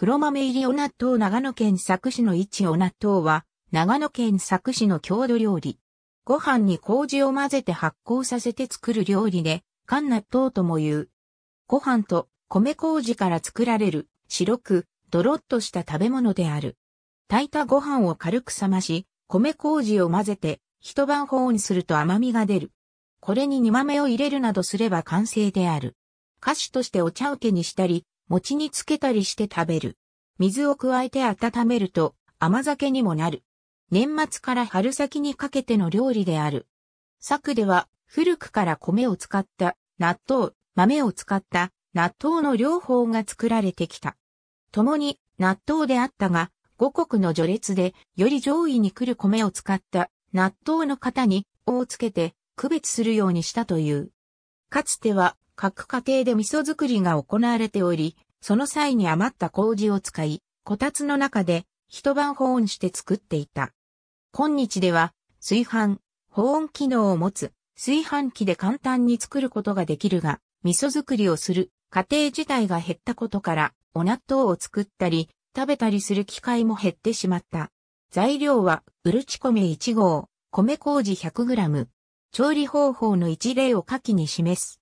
黒豆入りお納豆長野県佐久市の一お納豆は、長野県佐久市の郷土料理。ご飯に麹を混ぜて発酵させて作る料理で、乾納豆とも言う。ご飯と米麹から作られる白くドロッとした食べ物である。炊いたご飯を軽く冷まし、米麹を混ぜて一晩保温すると甘みが出る。これに煮豆を入れるなどすれば完成である。菓子としてお茶受けにしたり、餅につけたりして食べる。水を加えて温めると甘酒にもなる。年末から春先にかけての料理である。作では古くから米を使った納豆、豆を使った納豆の両方が作られてきた。共に納豆であったが、五穀の序列でより上位に来る米を使った納豆の型に、をつけて区別するようにしたという。かつては各家庭で味噌作りが行われており、その際に余った麹を使い、こたつの中で一晩保温して作っていた。今日では、炊飯、保温機能を持つ炊飯器で簡単に作ることができるが、味噌作りをする家庭自体が減ったことから、お納豆を作ったり、食べたりする機会も減ってしまった。材料は、うるち米1合、米麹 100g。調理方法の一例を下記に示す。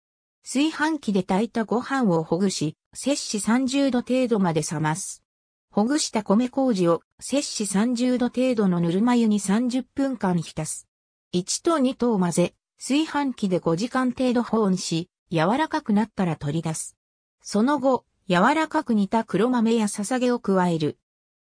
炊飯器で炊いたご飯をほぐし、摂氏30度程度まで冷ます。ほぐした米麹を摂氏30度程度のぬるま湯に30分間浸す。1と2とを混ぜ、炊飯器で5時間程度保温し、柔らかくなったら取り出す。その後、柔らかく煮た黒豆やささげを加える。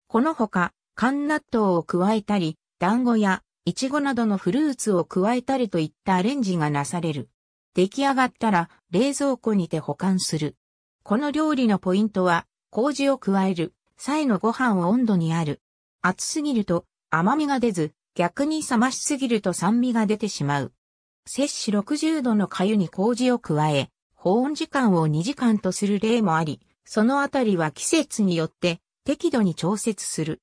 このほか、乾納豆を加えたり、団子やいちごなどのフルーツを加えたりといったアレンジがなされる。出来上がったら冷蔵庫にて保管する。この料理のポイントは、麹を加える際のご飯を温度にある。熱すぎると甘みが出ず、逆に冷ましすぎると酸味が出てしまう。摂氏60度の粥に麹を加え、保温時間を2時間とする例もあり、そのあたりは季節によって適度に調節する。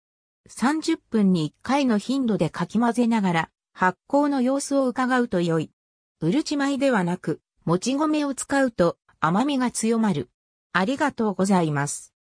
30分に1回の頻度でかき混ぜながら発酵の様子を伺うと良い。うるち米ではなく、もち米を使うと甘みが強まる。ありがとうございます。